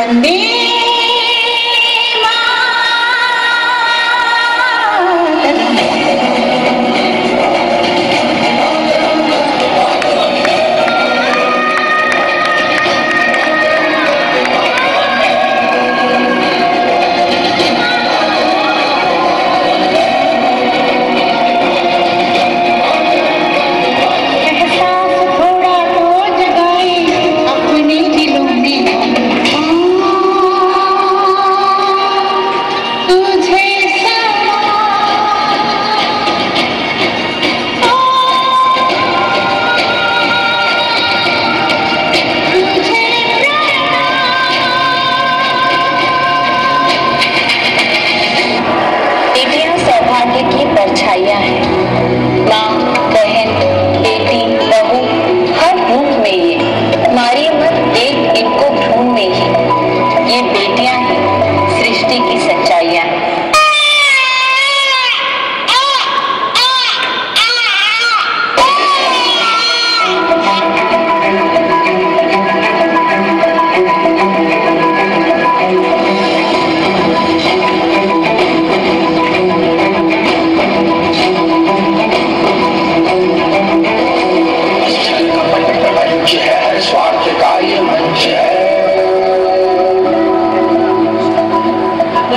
and me. परछाइयाँ हैं।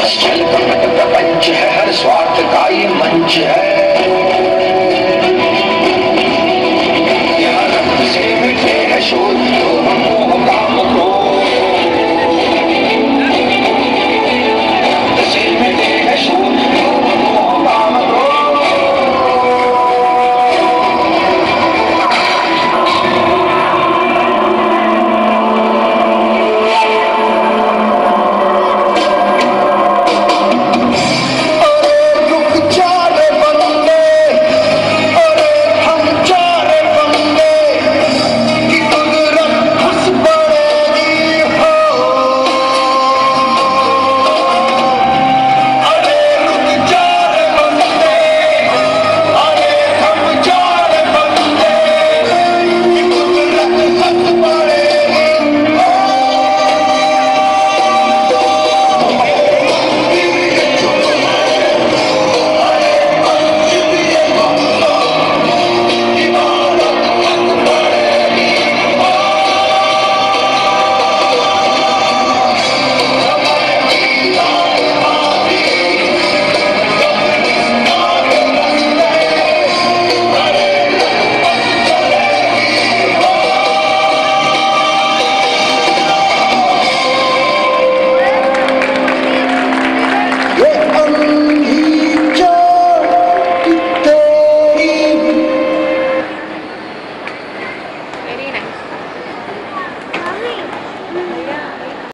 निश्चल तो कमल है हर स्वार्थ का ये मंच है।